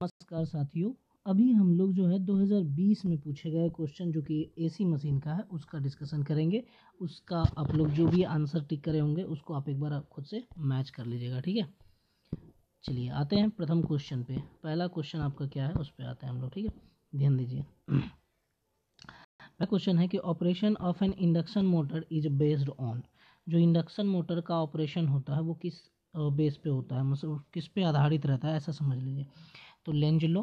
नमस्कार साथियों। अभी हम लोग जो है 2020 में पूछे गए क्वेश्चन जो कि एसी मशीन का है, उसका डिस्कशन करेंगे। उसका आप लोग जो भी आंसर टिक करे होंगे, उसको आप एक बार खुद से मैच कर लीजिएगा, ठीक है? चलिए आते हैं प्रथम क्वेश्चन पे। पहला क्वेश्चन आपका क्या है, उस पर आते हैं हम लोग, ठीक है? ध्यान दीजिए। पहला क्वेश्चन है कि operation of an induction motor is based on जो इंडक्शन मोटर का ऑपरेशन होता है, वो किस बेस पे होता है? मतलब किस पे आधारित रहता है, ऐसा समझ लीजिए। तो लेंज लॉ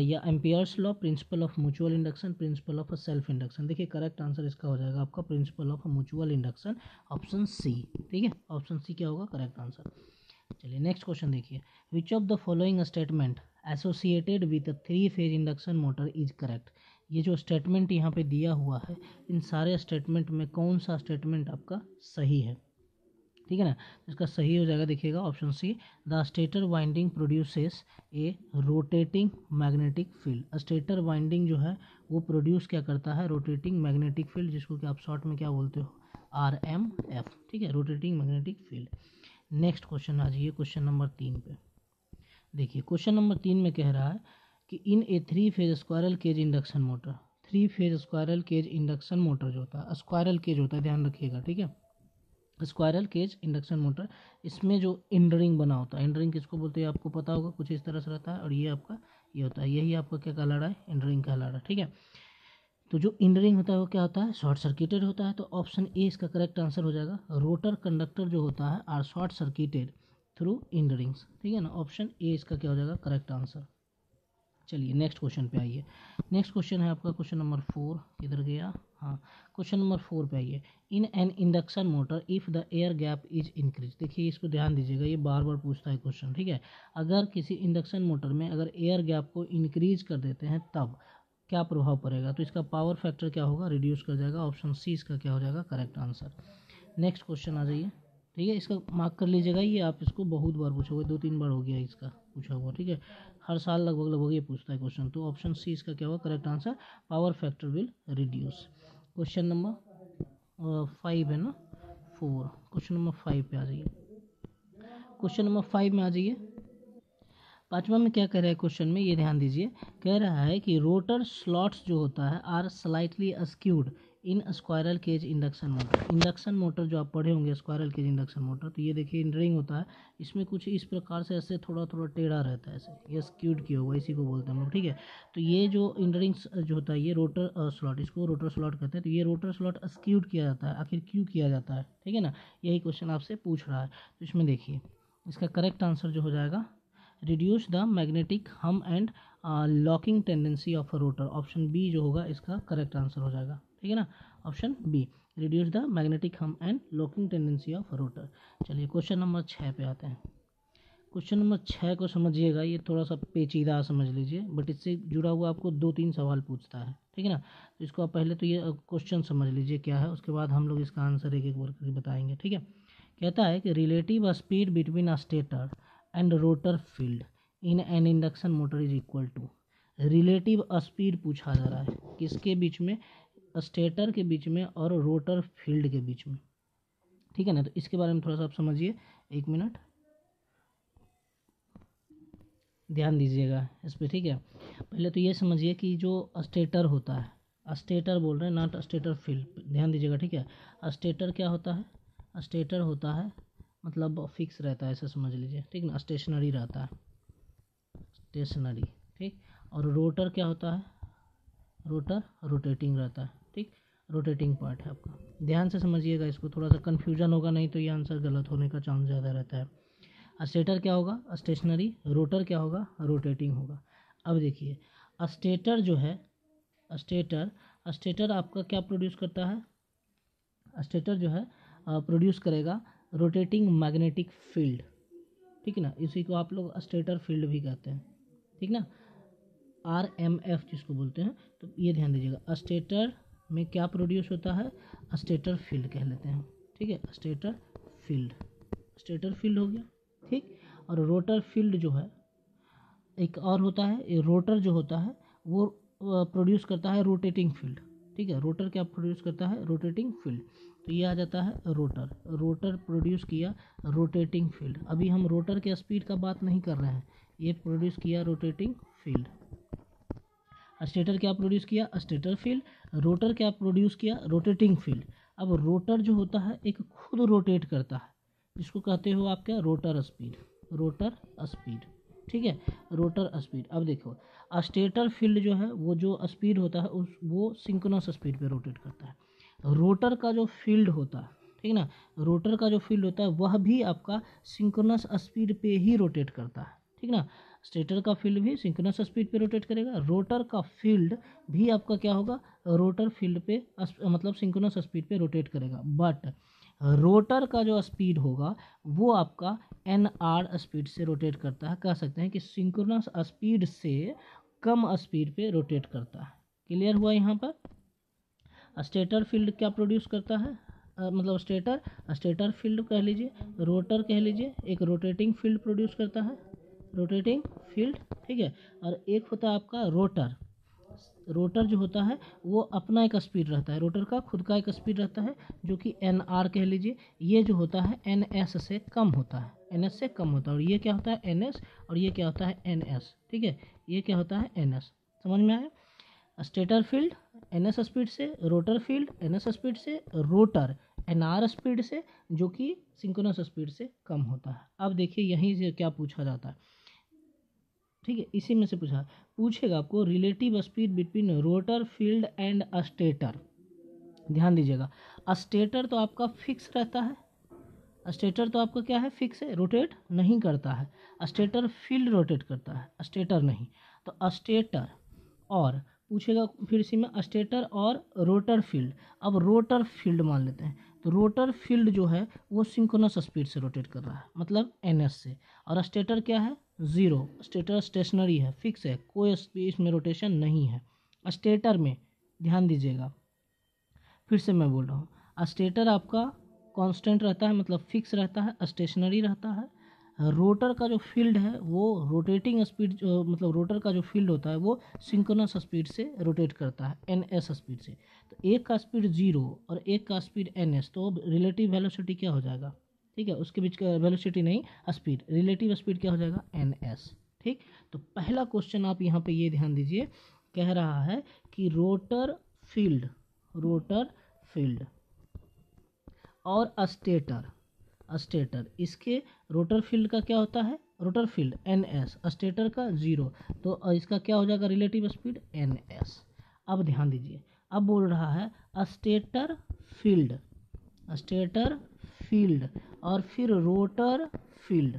या Ampere's law principle of mutual induction principle of self induction देखिए करेक्ट आंसर इसका हो जाएगा आपका principle of mutual induction option C ठीक है? ऑप्शन सी क्या होगा? करेक्ट आंसर चलिए नेक्स्ट क्वेश्चन देखिए। Which of the following statement associated with three phase induction motor is correct ये जो स्टेटमेंट यहाँ पे दिया हुआ है, इन सारे स्टेटमेंट में कौन सा स्टेटमेंट आपका सही है? ठीक है ना? इसका सही हो जाएगा, देखिएगा option C the stator winding produces a rotating magnetic field stator winding जो है, वो प्रोड्यूस क्या करता है? रोटेटिंग मैग्नेटिक फ़ील्ड जिसको कि आप शॉर्ट में क्या बोलते हो? आर एम एफ़ ठीक है? Rotating magnetic field next question आ जाइए क्वेश्चन नंबर तीन पे। देखिए क्वेश्चन नंबर तीन में कह रहा है कि in a three phase squirrel cage induction motor three phase squirrel cage induction motor जो होता है स्क्वायरल केज होता है, ध्यान रखिएगा, ठीक है? स्क्वायरल केज इंडक्शन मोटर, इसमें जो इंडरिंग बना होता है, इंडरिंग किसको बोलते हैं, आपको पता होगा, कुछ इस तरह से रहता है, और ये आपका, ये होता है, यही आपका क्या कहला रहा है, इंडरिंग कहला रहा है, ठीक है? तो जो इंडरिंग होता है, वो क्या होता है, शॉर्ट सर्किटेड होता है तो ऑप्शन ए इसका करेक्ट आंसर हो जाएगा, रोटर कंडक्टर जो होता है, are short circuited through end rings, ठीक है ना? ऑप्शन ए इसका क्या हो जाएगा, करेक्ट आंसर। चलिए, नेक्स्ट क्वेश्चन पे आइए। नेक्स्ट क्वेश्चन है आपका क्वेश्चन नंबर फोर, किधर गया? हाँ क्वेश्चन नंबर फोर पे आइए। In an induction motor if the air gap is increase देखिए इसको ध्यान दीजिएगा, ये बार बार पूछता है क्वेश्चन ठीक है? अगर किसी इंडक्शन मोटर में अगर एयर गैप को इंक्रीज कर देते हैं, तब क्या प्रभाव पड़ेगा? तो इसका पावर फैक्टर क्या होगा? रिड्यूस कर जाएगा ऑप्शन सी इसका क्या हो जाएगा? करेक्ट आंसर नेक्स्ट क्वेश्चन आ जाइए। ठीक है, इसका मार्क कर लीजिएगा, ये आप इसको बहुत बार पूछोगे, दो तीन बार हो गया इसका पूछा हुआ, ठीक है? हर साल लगभग लगभग ये पूछता है क्वेश्चन तो ऑप्शन सी इसका क्या होगा? Correct answer power factor will reduce question number five है ना? फोर क्वेश्चन नंबर फाइव पे आ जाइए। क्वेश्चन नंबर फाइव में आ जाइए। पांचवा में क्या कह रहा है क्वेश्चन में? ये ध्यान दीजिए। कह रहा है कि रोटर स्लॉट्स जो होता है are slightly skewed in squirrel cage induction motor. Induction motor जो आप पढ़े होंगे, स्क्वायरल केज इंडक्शन मोटर तो ये देखिए इंडरिंग होता है, इसमें कुछ इस प्रकार से ऐसे थोड़ा थोड़ा टेढ़ा रहता है ऐसे। ये स्क्यूड किया हुआ इसी को बोलते हैं हम लोग, ठीक है? तो ये जो इंडरिंग जो होता है, ये रोटर स्लॉट, इसको रोटर स्लॉट कहते हैं तो ये रोटर स्लॉट स्क्यूड किया जाता है, आखिर क्यों किया जाता है, ठीक है ना? यही क्वेश्चन आपसे पूछ रहा है तो इसमें देखिए, इसका करेक्ट आंसर जो हो जाएगा, reduce the magnetic hum and locking tendency of a rotor, option B जो होगा, इसका करेक्ट आंसर हो जाएगा। ठीक है ना? Option B reduce the magnetic hum and locking tendency of rotor चलिए क्वेश्चन नंबर छः पे आते हैं। क्वेश्चन नंबर छः को समझिएगा, ये थोड़ा सा पेचीदा समझ लीजिए बट इससे जुड़ा हुआ आपको दो तीन सवाल पूछता है, ठीक है ना? तो इसको आप पहले तो ये क्वेश्चन समझ लीजिए क्या है, उसके बाद हम लोग इसका आंसर एक एक बार करके बताएँगे, ठीक है? कहता है कि relative speed between a stator and rotor field in an induction motor is equal to relative speed पूछा जा रहा है, किसके बीच में स्टेटर के बीच में और रोटर फ़ील्ड के बीच में। ठीक है ना? तो इसके बारे में थोड़ा सा आप समझिए। एक मिनट। ध्यान दीजिएगा इस पर ठीक है? पहले तो ये समझिए कि जो स्टेटर होता है, स्टेटर बोल रहे हैं नॉट स्टेटर फ़ील्ड ध्यान दीजिएगा, ठीक है? स्टेटर क्या होता है? स्टेटर होता है मतलब फिक्स रहता है, ऐसा समझ लीजिए, ठीक ना? स्टेशनरी रहता है। स्टेशनरी ठीक? और रोटर क्या होता है? रोटर रोटेटिंग रहता है। ठीक? रोटेटिंग पार्ट है आपका। ध्यान से समझिएगा इसको, थोड़ा सा कन्फ्यूज़न होगा, नहीं तो ये आंसर गलत होने का चांस ज़्यादा रहता है। स्टेटर क्या होगा? स्टेशनरी रोटर क्या होगा? रोटेटिंग होगा। अब देखिए स्टेटर जो है स्टेटर स्टेटर आपका क्या प्रोड्यूस करता है? स्टेटर जो है प्रोड्यूस करेगा रोटेटिंग मैग्नेटिक फ़ील्ड ठीक है ना? इसी को आप लोग स्टेटर फ़ील्ड भी कहते हैं। ठीक ना? आर एम एफ़ जिसको बोलते हैं तो ये ध्यान दीजिएगा। स्टेटर में क्या प्रोड्यूस होता है? स्टेटर फ़ील्ड कह लेते हैं। ठीक है? स्टेटर फ़ील्ड स्टेटर फ़ील्ड हो गया। ठीक? और रोटर फ़ील्ड जो है, एक और होता है रोटर जो होता है, वो प्रोड्यूस करता है रोटेटिंग फ़ील्ड ठीक है? रोटर क्या प्रोड्यूस करता है? रोटेटिंग फ़ील्ड तो ये आ जाता है रोटर रोटर प्रोड्यूस किया रोटेटिंग फ़ील्ड अभी हम रोटर के स्पीड का बात नहीं कर रहे हैं। ये प्रोड्यूस किया रोटेटिंग फ़ील्ड स्टेटर क्या प्रोड्यूस किया? स्टेटर फ़ील्ड रोटर क्या प्रोड्यूस किया? रोटेटिंग फ़ील्ड अब रोटर जो होता है, एक खुद रोटेट करता है। जिसको कहते हो आप क्या? रोटर स्पीड रोटर स्पीड ठीक है? रोटर स्पीड अब देखो स्टेटर फ़ील्ड जो है, वो जो स्पीड होता है, उस, वो सिंक्रोनस स्पीड पे रोटेट करता है। रोटर का जो फ़ील्ड होता है, ठीक ना? रोटर का जो फ़ील्ड होता है, वह भी आपका सिंक्रोनस स्पीड पे ही रोटेट करता है। ठीक ना? स्टेटर का फ़ील्ड भी सिंक्रोनस स्पीड पे रोटेट करेगा। रोटर का फ़ील्ड भी आपका क्या होगा? रोटर फ़ील्ड पे मतलब सिंक्रोनस स्पीड पे रोटेट करेगा। बट रोटर का जो स्पीड होगा, वो आपका एन आर स्पीड से रोटेट करता है। कह सकते हैं कि सिंक्रोनस स्पीड से कम स्पीड पे रोटेट करता है। क्लियर हुआ यहाँ पर? स्टेटर फ़ील्ड क्या प्रोड्यूस करता है? मतलब स्टेटर स्टेटर फ़ील्ड कह लीजिए, रोटर कह लीजिए, एक रोटेटिंग फ़ील्ड प्रोड्यूस करता है। रोटेटिंग फ़ील्ड, ठीक है? और एक होता है आपका रोटर। रोटर जो होता है, वो अपना एक स्पीड रहता है। रोटर का खुद का एक स्पीड रहता है, जो कि एन आर कह लीजिए। ये जो होता है एन एस से कम होता है। एन एस से कम होता है। और ये क्या होता है? एन एस और ये क्या होता है? एन एस ठीक है? ये क्या होता है? एन एस समझ में आया? Stator field N S speed से rotor field N S speed से रोटर। एन आर स्पीड से, जो कि सिंक्रोनस स्पीड से कम होता है। अब देखिए, यहीं से क्या पूछा जाता है। ठीक है, इसी में से पूछा, पूछेगा आपको relative speed between rotor field and stator ध्यान दीजिएगा अस्टेटर तो आपका फिक्स रहता है। अस्टेटर तो आपका क्या है? फिक्स है रोटेट नहीं करता है। अस्टेटर फ़ील्ड रोटेट करता है अस्टेटर नहीं। तो अस्टेटर और, पूछेगा फिर इसी में अस्टेटर और रोटर फ़ील्ड अब रोटर फ़ील्ड मान लेते हैं। तो रोटर फ़ील्ड जो है, वो सिंक्रोनस स्पीड से रोटेट कर रहा है मतलब एनएस से। और अस्टेटर क्या है? ज़ीरो। स्टेटर स्टेशनरी है, फिक्स है, कोई इसमें रोटेशन नहीं है। स्टेटर में, ध्यान दीजिएगा। फिर से मैं बोल रहा हूँ स्टेटर आपका कांस्टेंट रहता है मतलब फिक्स रहता है स्टेशनरी रहता है। रोटर का जो फ़ील्ड है, वो रोटेटिंग स्पीड मतलब रोटर का जो फ़ील्ड होता है, वो सिंक्रोनस स्पीड से रोटेट करता है एन एस स्पीड से। तो एक का स्पीड ज़ीरो और एक का स्पीड एन एस तो रिलेटिव वेलोसिटी क्या हो जाएगा? ठीक है, उसके बीच का वेलोसिटी नहीं स्पीड रिलेटिव स्पीड क्या हो जाएगा? एन एस ठीक? तो पहला क्वेश्चन आप यहाँ पे ये ध्यान दीजिए, कह रहा है कि रोटर फ़ील्ड रोटर फ़ील्ड और अस्टेटर अस्टेटर इसके रोटर फ़ील्ड का क्या होता है? Rotor field N S stator का ज़ीरो तो इसका क्या हो जाएगा? रिलेटिव स्पीड एन एस अब ध्यान दीजिए। अब बोल रहा है अस्टेटर फ़ील्ड स्टेटर फ़ील्ड और फिर रोटर फ़ील्ड।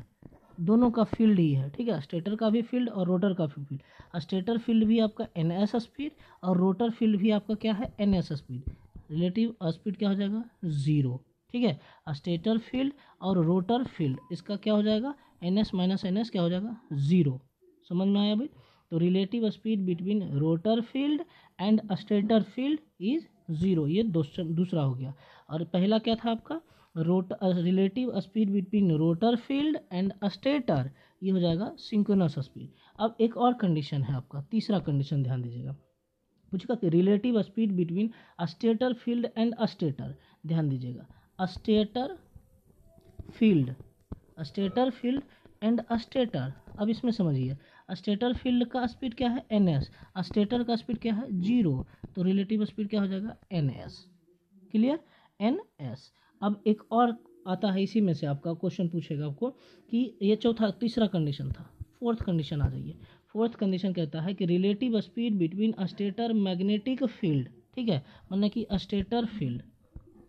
दोनों का फ़ील्ड ही है, ठीक है? स्टेटर का भी फ़ील्ड और रोटर का भी फ़ील्ड स्टेटर फ़ील्ड भी आपका एन एस स्पीड और रोटर फ़ील्ड भी आपका क्या है? N S speed relative speed क्या हो जाएगा? ज़ीरो ठीक है? स्टेटर फ़ील्ड और रोटर फ़ील्ड, इसका क्या हो जाएगा? N S minus N S क्या हो जाएगा? ज़ीरो समझ में आया भाई? तो relative speed between rotor field and stator field is zero ये दूसरा हो गया। और पहला क्या था आपका? Road relative speed between rotor field and stator ये हो जाएगा सिंक्रोनस स्पीड अब एक और कंडीशन है आपका, तीसरा कंडीशन ध्यान दीजिएगा। पूछेगा कि relative speed between stator field and stator ध्यान दीजिएगा। Stator field stator field and stator अब इसमें समझिए स्टेटर फ़ील्ड का स्पीड क्या है? एन एस स्टेटर का स्पीड क्या है? ज़ीरो तो रिलेटिव स्पीड क्या हो जाएगा? N S clear N S अब एक और आता है इसी में से आपका क्वेश्चन पूछेगा आपको कि ये चौथा, तीसरा कंडीशन था फोर्थ कंडीशन आ जाइए। फोर्थ कंडीशन कहता है कि relative speed between stator magnetic field ठीक है मतलब कि अस्टेटर फ़ील्ड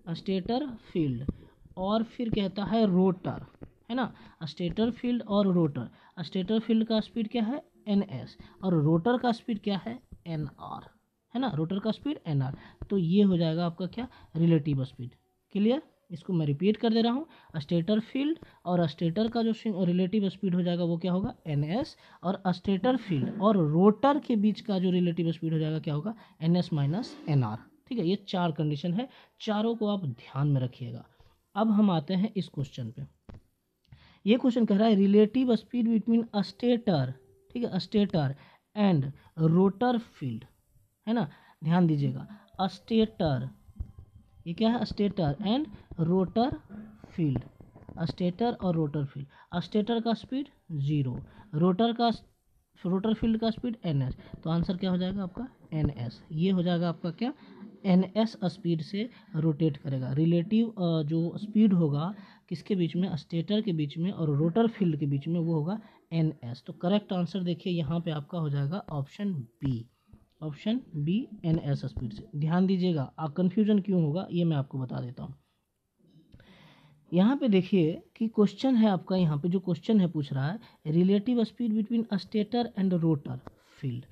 अस्टेटर फ़ील्ड और फिर कहता है रोटर है ना? अस्टेटर फ़ील्ड और रोटर अस्टेटर फ़ील्ड का स्पीड क्या है? एन एस और रोटर का स्पीड क्या है? एन आर है ना? रोटर का स्पीड एन आर तो ये हो जाएगा आपका क्या? रिलेटिव स्पीड क्लियर इसको मैं रिपीट कर दे रहा हूँ। स्टेटर फ़ील्ड और स्टेटर का जो रिलेटिव स्पीड हो जाएगा वो क्या होगा? एन एस और स्टेटर फ़ील्ड और रोटर के बीच का जो रिलेटिव स्पीड हो जाएगा क्या होगा? N S minus N R ठीक है, ये चार कंडीशन है। चारों को आप ध्यान में रखिएगा। अब हम आते हैं इस क्वेश्चन पे। ये क्वेश्चन कह रहा है रिलेटिव स्पीड बिटवीन स्टेटर ठीक है स्टेटर एंड रोटर फ़ील्ड है ना? ध्यान दीजिएगा। स्टेटर ये क्या है? Stator and rotor field stator और रोटर फ़ील्ड स्टेटर का स्पीड ज़ीरो रोटर का रोटर फ़ील्ड का स्पीड एन एस तो आंसर क्या हो जाएगा आपका? एन एस ये हो जाएगा आपका क्या? एन एस स्पीड से रोटेट करेगा. रिलेटिव जो स्पीड होगा, किसके बीच में? स्टेटर के बीच में और रोटर फ़ील्ड के बीच में वो होगा एन एस तो करेक्ट आंसर देखिए, यहाँ पे आपका हो जाएगा option B option B N S speed से। ध्यान दीजिएगा कन्फ्यूज़न क्यों होगा, ये मैं आपको बता देता हूँ। यहाँ पे देखिए कि क्वेश्चन है आपका, यहाँ पे जो क्वेश्चन है पूछ रहा है relative speed between stator and rotor field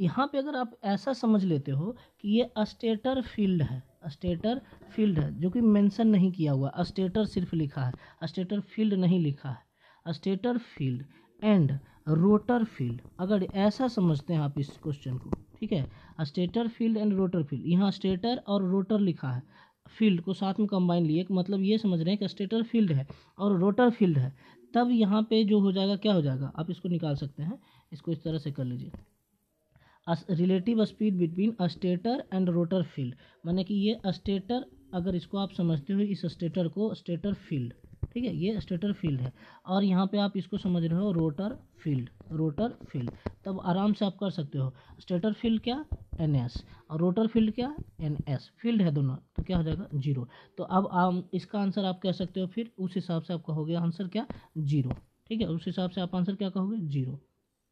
यहाँ पे अगर आप ऐसा समझ लेते हो कि ये स्टेटर फ़ील्ड है स्टेटर फ़ील्ड है, जो कि मेंशन नहीं किया हुआ स्टेटर सिर्फ़ लिखा है स्टेटर फ़ील्ड नहीं लिखा है stator field and rotor field, अगर ऐसा समझते हैं आप इस क्वेश्चन को, ठीक है? Stator field and rotor field यहाँ स्टेटर और रोटर लिखा है। फ़ील्ड को साथ में कंबाइन लिए मतलब ये समझ रहे हैं कि स्टेटर फ़ील्ड है और रोटर फ़ील्ड है। तब यहाँ पे जो हो जाएगा, क्या हो जाएगा? आप इसको निकाल सकते हैं। इसको इस तरह से कर लीजिए। Relative speed between stator and rotor field माने कि ये स्टेटर अगर इसको आप समझते हो, इस स्टेटर को स्टेटर फ़ील्ड ठीक है, ये स्टेटर फ़ील्ड है। और यहाँ पे आप इसको समझ रहे हो रोटर फ़ील्ड रोटर फ़ील्ड तब आराम से आप कर सकते हो। स्टेटर फ़ील्ड क्या? एन एस और रोटर फ़ील्ड क्या? एन एस फ़ील्ड है दोनों तो क्या हो जाएगा? ज़ीरो तो अब आप इसका आंसर आप कह सकते हो, फिर उस हिसाब से आपका हो गया आंसर क्या? ज़ीरो ठीक है, उस हिसाब से आप आंसर क्या कहोगे? Zero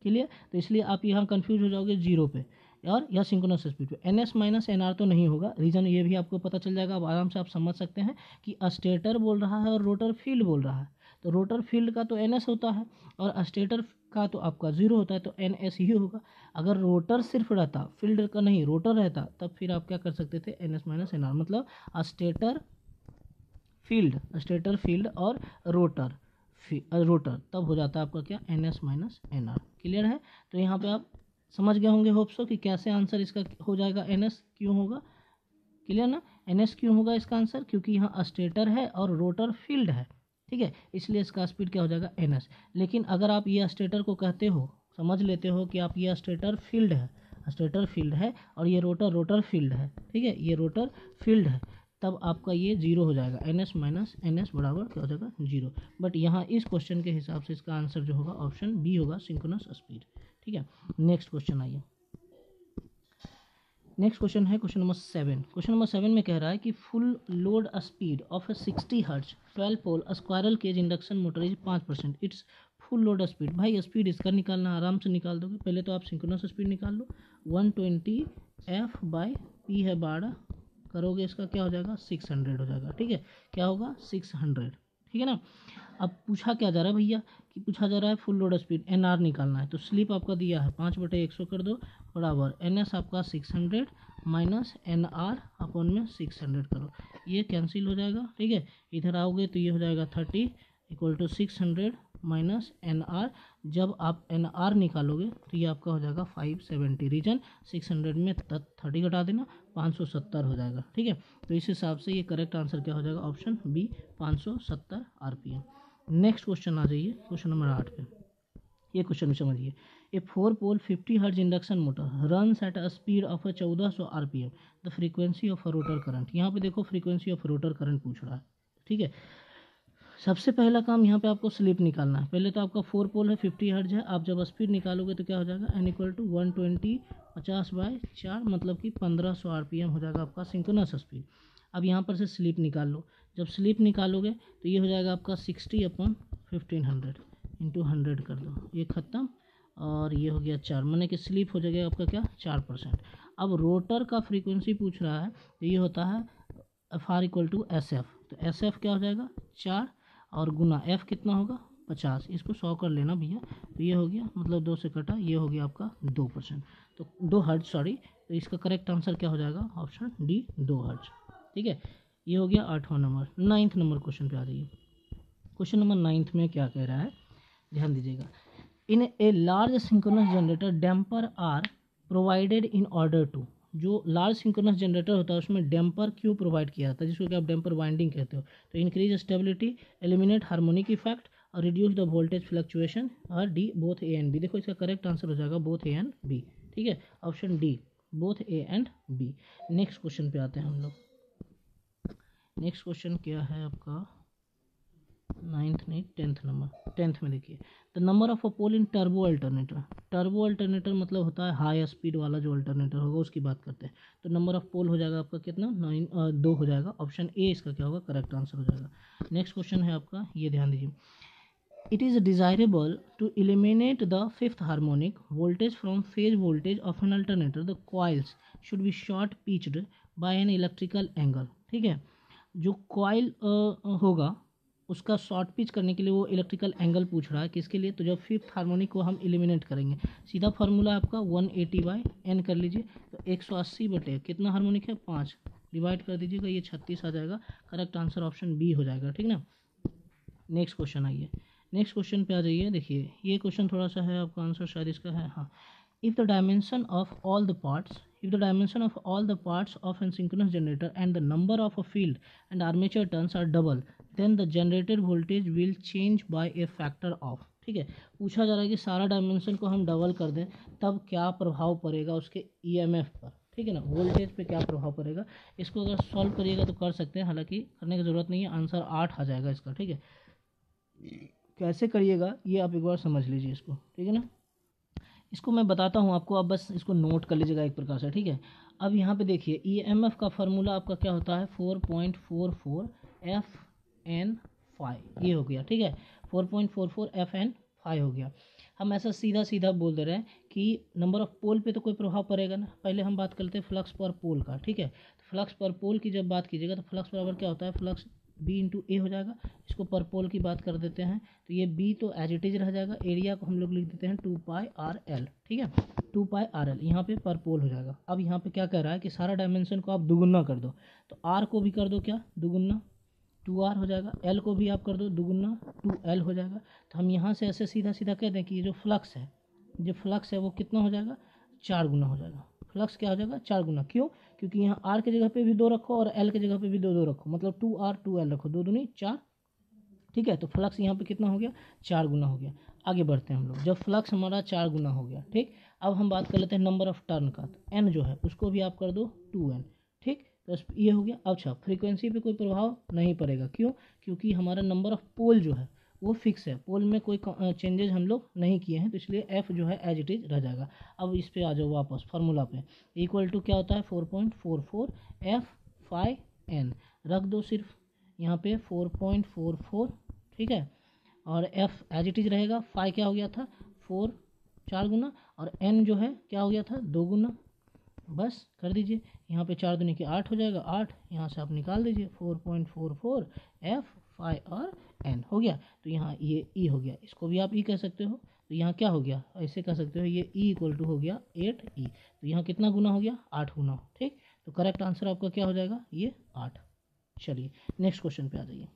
clear? तो इसलिए आप यहाँ कन्फ्यूज़ हो जाओगे ज़ीरो पे। और यह सिंक्रोनस स्पीड पे N S minus N R तो नहीं होगा। रीज़न ये भी आपको पता चल जाएगा, अब आराम से आप समझ सकते हैं कि स्टेटर बोल रहा है और रोटर फ़ील्ड बोल रहा है। तो रोटर फ़ील्ड का तो एन एस होता है और स्टेटर का तो आपका ज़ीरो होता है तो एन एस ही होगा। अगर रोटर सिर्फ़ रहता फ़ील्ड का नहीं रोटर रहता, तब फिर आप क्या कर सकते थे? N S minus N R मतलब स्टेटर फ़ील्ड स्टेटर फ़ील्ड और रोटर रोटर तब हो जाता है आपका क्या? N S minus N R clear है? तो यहाँ पे आप समझ गए होंगे होप्सो कि कैसे आंसर इसका हो जाएगा एन एस क्यों होगा? क्लियर ना? एन क्यों होगा इसका आंसर क्योंकि यहाँ स्टेटर है और रोटर फ़ील्ड है, ठीक है? इसलिए इसका स्पीड क्या हो जाएगा? एन एस लेकिन अगर आप ये स्टेटर को कहते हो, समझ लेते हो कि आप ये स्टेटर फ़ील्ड है स्टेटर फ़ील्ड है और ये रोटर रोटर फ़ील्ड है, ठीक है? ये रोटर फ़ील्ड है, तब आपका ये ज़ीरो हो जाएगा। N S minus N S बराबर क्या हो जाएगा? ज़ीरो बट यहाँ इस क्वेश्चन के हिसाब से इसका आंसर जो होगा ऑप्शन बी होगा सिंक्रोनस स्पीड ठीक है? नेक्स्ट क्वेश्चन आइए। नेक्स्ट क्वेश्चन है question number seven question number seven में कह रहा है कि full load speed of a sixty hertz twelve pole squirrel cage induction motor is पाँच percent it's full load speed भाई स्पीड इसका निकालना, आराम से निकाल दोगे। पहले तो आप सिंक्रोनस स्पीड निकाल लो। One twenty F by P है बारह। करोगे इसका क्या हो जाएगा? सिक्स हंड्रेड हो जाएगा। ठीक है? क्या होगा? सिक्स हंड्रेड ठीक है ना? अब पूछा क्या जा रहा है भैया? कि पूछा जा रहा है full load speed N R निकालना है। तो स्लिप आपका दिया है, पाँच बटे एक सौ कर दो, बराबर। एन एस आपका six hundred minus N R अपन में सिक्स हंड्रेड करो। ये कैंसिल हो जाएगा, ठीक है? इधर आओगे तो ये हो जाएगा thirty equal to six hundred minus N R जब आप एन आर निकालोगे तो ये आपका हो जाएगा five seventy reason six hundred में थर्टी घटा देना, पाँच सौ सत्तर हो जाएगा, ठीक है? तो इस हिसाब से ये करेक्ट आंसर क्या हो जाएगा? ऑप्शन बी पाँच सौ सत्तर R P M next question आ जाइए, क्वेश्चन नंबर आठ पे। ये क्वेश्चन भी समझिए। A four pole fifty hertz induction motor run at a speed of a चौदह सौ R P M the frequency of rotor current यहाँ पे देखो फ्रीक्वेंसी ऑफ़ रोटर करंट पूछ रहा है। ठीक है? सबसे पहला काम यहाँ पे आपको स्लिप निकालना है। पहले तो आपका फोर पोल है फिफ्टी हर्ज है। आप जब स्पीड निकालोगे तो क्या हो जाएगा? N equal to one twenty पचास बाय चार मतलब कि पंद्रह सौ आर पी एम हो जाएगा आपका सिंकोनस स्पीड अब यहाँ पर से स्लिप निकाल लो। जब स्लिप निकालोगे तो ये हो जाएगा आपका sixty upon fifteen hundred into hundred कर दो। ये ख़त्म। और ये हो गया चार। मैंने कि स्लिप हो जाएगा आपका क्या? चार परसेंट। अब रोटर का फ्रीक्वेंसी पूछ रहा है तो ये होता है F R equal to S F. तो एस एफ़ क्या हो जाएगा? चार। और गुना एफ़ कितना होगा? पचास। इसको सौ कर लेना भैया। तो ये हो गया मतलब दो से कटा, ये हो गया आपका दो परसेंट। तो दो हर्ज सॉरी। तो इसका करेक्ट आंसर क्या हो जाएगा? ऑप्शन डी, दो हर्ज ठीक है? ये हो गया आठवां नंबर, नाइन्थ नंबर क्वेश्चन पे आ जाइए। क्वेश्चन नंबर नाइन्थ में क्या कह रहा है? ध्यान दीजिएगा। In a large synchronous generator damper are provided in order to जो लार्ज सिंक्रोनस जनरेटर होता है, उसमें डैम्पर क्यों प्रोवाइड किया जाता है? जिसको कि आप डैम्पर वाइंडिंग कहते हो। तो increase stability eliminate harmonic effect और रिड्यूस द वोल्टेज फ्लक्चुएशन और D both A and B देखो, इसका करेक्ट आंसर हो जाएगा बोथ ए एंड बी ठीक है? Option D both A and B next question पे आते हैं हम लोग। नेक्स्ट क्वेश्चन क्या है आपका? नाइन्थ नहीं टेंथ नंबर टेंथ में देखिए. The number of a pole in turbo alternator turbo alternator मतलब होता है हाई स्पीड वाला जो अल्टरनेटर होगा, उसकी बात करते हैं. तो नंबर ऑफ़ पोल हो जाएगा आपका कितना? नाइन दो हो जाएगा. ऑप्शन ए इसका क्या होगा? करेक्ट आंसर हो जाएगा. नेक्स्ट क्वेश्चन है आपका. ये ध्यान दीजिए. It is desirable to eliminate the fifth harmonic voltage from phase voltage of an alternator the coils should be short pitched by an electrical angle ठीक है? जो कॉइल होगा, उसका शॉर्ट पिच करने के लिए वो इलेक्ट्रिकल एंगल पूछ रहा है किसके लिए? तो जब फिफ्थ हार्मोनिक को हम एलिमिनेट करेंगे, सीधा फार्मूला आपका वन एटी बाई एन कर लीजिए तो एक सौ अस्सी बटे, कितना हार्मोनिक है? पाँच। डिवाइड कर दीजिएगा, ये छत्तीस आ जाएगा। करेक्ट आंसर ऑप्शन बी हो जाएगा, ठीक ना? नेक्स्ट क्वेश्चन आइए। नेक्स्ट क्वेश्चन पे आ जाइए, देखिए, ये क्वेश्चन थोड़ा सा है, आपका आंसर शायद इसका है हाँ। If the dimension of all the parts if the dimension of all the parts of an synchronous generator and the number of a field and armature turns are double then the generated voltage will change by a factor of ठीक है? पूछा जा रहा है कि सारा dimension को हम डबल कर दें, तब क्या प्रभाव पड़ेगा उसके ईएमएफ पर? ठीक है ना? वोल्टेज पे क्या प्रभाव पड़ेगा? इसको अगर सॉल्व करिएगा तो कर सकते हैं, हालाँकि करने की ज़रूरत नहीं है आंसर आठ आ जाएगा इसका, ठीक है? कैसे करिएगा, ये आप एक बार समझ लीजिए इसको, ठीक है ना? इसको मैं बताता हूँ आपको, आप बस इसको नोट कर लीजिएगा एक प्रकार से, ठीक है? अब यहाँ पे देखिए ई एम एफ़ का फार्मूला आपका क्या होता है? Four point four four F N five ये हो गया, ठीक है? Four point four four F N five हो गया। हम ऐसा सीधा सीधा बोल दे रहे हैं कि नंबर ऑफ़ पोल पे तो कोई प्रभाव पड़ेगा ना। पहले हम बात करते हैं फ्लक्स पर पोल का, ठीक है? फ्लक्स पर पोल की जब बात कीजिएगा तो फ्लक्स बराबर क्या होता है? फ्लक्स बी इंटू ए हो जाएगा। इसको पर पोल की बात कर देते हैं। तो ये बी तो एज इट इज़ रह जाएगा। एरिया को हम लोग लिख देते हैं टू पाई आर एल ठीक है? टू पाई आर एल यहाँ पे पर पोल हो जाएगा। अब यहाँ पे क्या कह रहा है कि सारा डायमेंशन को आप दुगुना कर दो। तो आर को भी कर दो क्या? दुगुना। टू आर हो जाएगा। एल को भी आप कर दो, दुगुना। टू एल हो जाएगा। तो हम यहाँ से ऐसे सीधा सीधा कह दें कि ये जो फ्लक्स है जो फ्लक्स है वो कितना हो जाएगा? चार गुना हो जाएगा। फ्लक्स क्या हो जाएगा? चार गुना। क्यों? क्योंकि यहाँ आर के जगह पे भी दो रखो और एल के जगह पे भी दो दो रखो। मतलब टू आर टू एल रखो। दो दूनी, चार। ठीक है? तो फ्लक्स यहाँ पे कितना हो गया? चार गुना हो गया। आगे बढ़ते हैं हम लोग। जब फ्लक्स हमारा चार गुना हो गया, ठीक? अब हम बात कर लेते हैं नंबर ऑफ़ टर्न का। तो एन जो है, उसको भी आप कर दो टू एन ठीक? तो ये हो गया। अच्छा फ्रीक्वेंसी पे कोई प्रभाव नहीं पड़ेगा। क्यों? क्योंकि हमारा नंबर ऑफ़ पोल जो है वो फिक्स है। पोल में कोई चेंजेज हम लोग नहीं किए हैं तो इसलिए एफ़ जो है एज इट इज़ रह जाएगा। अब इस पे आ जाओ वापस फार्मूला पे। इक्वल टू क्या होता है? Four point four four F five N रख दो सिर्फ़, यहाँ पे फोर पॉइंट फोर फोर ठीक है? और एफ़ एज इट इज़ रहेगा। फाइव क्या हो गया था? फोर चार गुना। और एन जो है, क्या हो गया था? दो गुना। बस, कर दीजिए। यहाँ पे चार दुनी के आठ हो जाएगा। आठ, यहाँ से आप निकाल दीजिए। Four point four four F five और एन हो गया। तो यहाँ ये ई e हो गया। इसको भी आप ई e कह सकते हो। तो यहाँ क्या हो गया? ऐसे कह सकते हो ये ई इक्वल टू हो गया एट ई e। तो यहाँ कितना गुना हो गया? आठ गुना, ठीक? तो करेक्ट आंसर आपका क्या हो जाएगा? ये आठ। चलिए नेक्स्ट क्वेश्चन पे आ जाइए।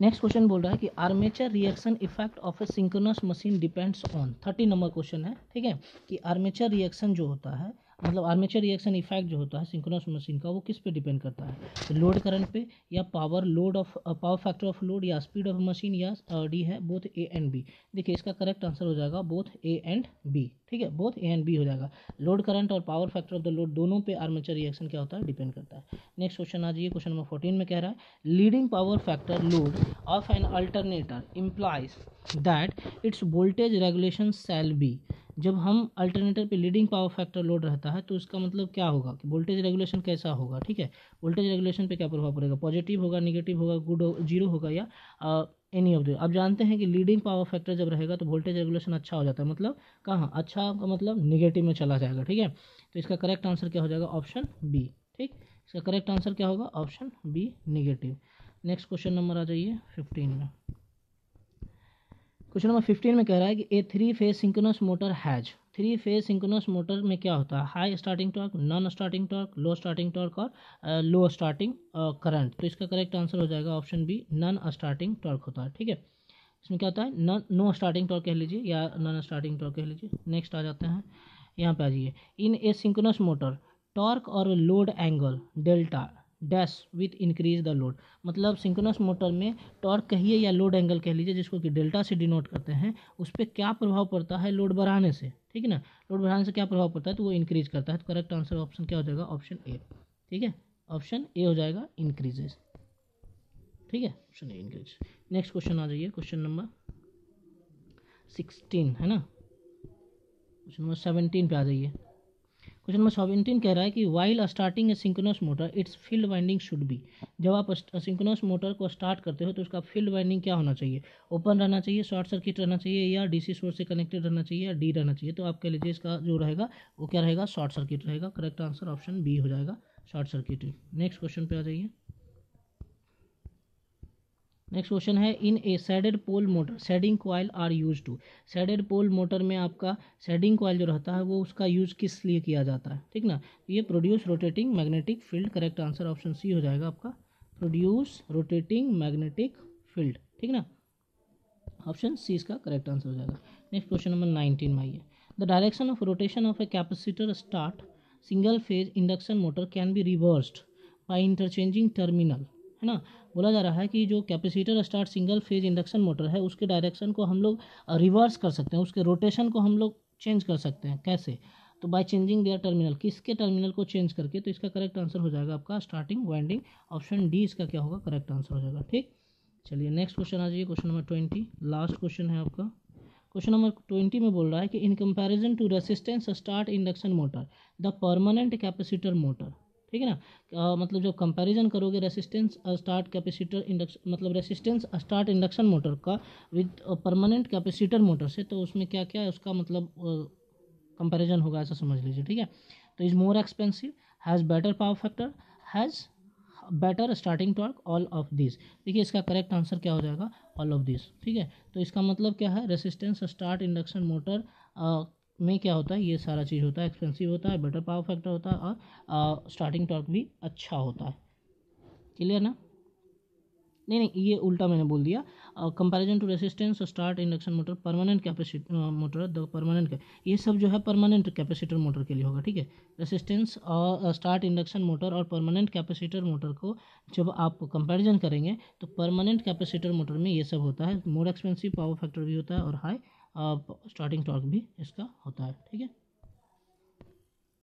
नेक्स्ट क्वेश्चन बोल रहा है कि armature reaction effect of a synchronous machine depends on thirty number question है, ठीक है? कि आर्मेचर रिएक्शन जो होता है मतलब आर्मेचर रिएक्शन इफ़ेक्ट जो होता है सिंक्रोनस मशीन का, वो किस पे डिपेंड करता है? तो लोड करंट पे या power load of power factor of load या स्पीड ऑफ़ मशीन या डी है बोथ ए एंड बी देखिए, इसका करेक्ट आंसर हो जाएगा बोथ ए एंड बी ठीक है? बोथ ए एंड बी हो जाएगा. लोड करंट और power factor of the load दोनों पे आर्मेचर रिएक्शन क्या होता है? डिपेंड करता है. नेक्स्ट क्वेश्चन आ जाइए क्वेश्चन नंबर फोर्टीन में कह रहा है leading power factor load of an alternator implies that its voltage regulation shall be जब हम अल्टरनेटर पे लीडिंग पावर फैक्टर लोड रहता है तो उसका मतलब क्या होगा कि वोल्टेज रेगुलेशन कैसा होगा ठीक है? वोल्टेज रेगुलेशन पे क्या प्रभाव पड़ेगा? पॉजिटिव होगा निगेटिव होगा गुड हो, ज़ीरो होगा या एनी ऑफ़ द अब जानते हैं कि लीडिंग पावर फैक्टर जब रहेगा तो वोल्टेज रेगुलेशन अच्छा हो जाता है। मतलब कहाँ? अच्छा का मतलब निगेटिव में चला जाएगा ठीक है? तो इसका करेक्ट आंसर क्या हो जाएगा? ऑप्शन बी ठीक? इसका करेक्ट आंसर क्या होगा? Option B negative next question number आ जाइए फिफ्टीन में। क्वेश्चन नंबर फिफ्टीन में कह रहा है कि a three phase synchronous motor has three phase synchronous motor में क्या होता है? High starting torque non starting torque low starting torque और लो स्टार्टिंग करंट तो इसका करेक्ट आंसर हो जाएगा option B non starting torque होता है, ठीक है? इसमें क्या होता है? नॉन नो स्टार्टिंग टॉर्क कह लीजिए या नॉन स्टार्टिंग टॉर्क कह लीजिए। नेक्स्ट आ जाते हैं। यहाँ पे आ जाइए। In a synchronous motor torque और load angle delta dash with increase the load. मतलब सिंक्रोनस मोटर में टॉर्क कहिए या लोड एंगल कह लीजिए, जिसको कि डेल्टा से डिनोट करते हैं, उस पर क्या प्रभाव पड़ता है लोड बढ़ाने से? ठीक है ना? लोड बढ़ाने से क्या प्रभाव पड़ता है? तो वो इंक्रीज करता है। तो करेक्ट आंसर ऑप्शन क्या हो जाएगा? ऑप्शन ए ठीक है? ऑप्शन ए हो जाएगा इंक्रीजेज ठीक है? Option A increase next question आ जाइए। क्वेश्चन नंबर सिक्सटीन है ना? क्वेश्चन नंबर सेवनटीन पे आ जाइए। क्वेश्चन नंबर सेवेंटीन कह रहा है कि while starting a synchronous motor its field winding should be जब आप सिंक्रोनस मोटर को स्टार्ट करते हो तो उसका फ़ील्ड वाइंडिंग क्या होना चाहिए? ओपन रहना चाहिए शॉर्ट सर्किट रहना चाहिए, या डीसी सोर्स से कनेक्टेड रहना चाहिए, या डी रहना चाहिए? तो आप कह लीजिए इसका जो रहेगा, वो क्या रहेगा? शॉर्ट सर्किट रहेगा। करेक्ट आंसर ऑप्शन बी हो जाएगा शॉर्ट सर्किट नेक्स्ट क्वेश्चन पे आ जाइए। नेक्स्ट क्वेश्चन है in a shaded pole motor shading coil are use to shaded pole motor में आपका सेडिंग कॉयल जो रहता है, वो उसका यूज़ किस लिए किया जाता है? ठीक ना? ये produce rotating magnetic field correct answer option C हो जाएगा आपका. प्रोड्यूस रोटेटिंग मैग्नेटिक फ़ील्ड ठीक ना? ऑप्शन सी इसका करेक्ट आंसर हो जाएगा. नेक्स्ट क्वेश्चन नंबर नाइनटीन में आइए. The direction of rotation of a capacitor start single phase induction motor can be reversed by interchanging terminal है ना? बोला जा रहा है कि जो capacitor start single phase induction motor है, उसके डायरेक्शन को हम लोग रिवर्स कर सकते हैं, उसके रोटेशन को हम लोग चेंज कर सकते हैं। कैसे? तो बाय चेंजिंग देयर टर्मिनल किसके टर्मिनल को चेंज करके तो इसका करेक्ट आंसर हो जाएगा आपका स्टार्टिंग वाइंडिंग ऑप्शन डी इसका क्या होगा? करेक्ट आंसर हो जाएगा, ठीक? चलिए नेक्स्ट क्वेश्चन आ जाइए question number twenty last question है आपका। क्वेश्चन नंबर ट्वेंटी में बोल रहा है कि in comparison to resistance start induction motor the permanent capacitor motor ठीक है ना? मतलब जब कंपैरिजन करोगे रेसिस्टेंस स्टार्ट कैपेसिटर इंडक्शन मतलब रेसिस्टेंस स्टार्ट इंडक्शन मोटर का विद परमानेंट कैपेसिटर मोटर से तो उसमें क्या क्या है? उसका मतलब कंपैरिजन होगा ऐसा समझ लीजिए, ठीक है? तो is more expensive has better power factor has better starting torque all of this देखिए, इसका करेक्ट आंसर क्या हो जाएगा? ऑल ऑफ़ दिस ठीक है? तो इसका मतलब क्या है? रेसिस्टेंस स्टार्ट इंडक्शन मोटर में क्या होता है, ये सारा चीज़ होता है एक्सपेंसिव होता है बेटर पावर फैक्टर होता है और स्टार्टिंग टॉर्क भी अच्छा होता है। क्लियर ना? नहीं नहीं, ये उल्टा मैंने बोल दिया। Comparison to resistance start induction motor permanent capacitor motor the permanent ये सब जो है परमानेंट कैपेसिटर मोटर के लिए होगा, ठीक है? रेसिस्टेंस और स्टार्ट इंडक्शन मोटर और परमानेंट कैपेसिटर मोटर को जब आप कंपैरिजन करेंगे तो परमानेंट कैपेसिटर मोटर में ये सब होता है मोर एक्सपेंसिव पावर फैक्टर भी होता है और हाई स्टार्टिंग टॉर्क भी इसका होता है ठीक है?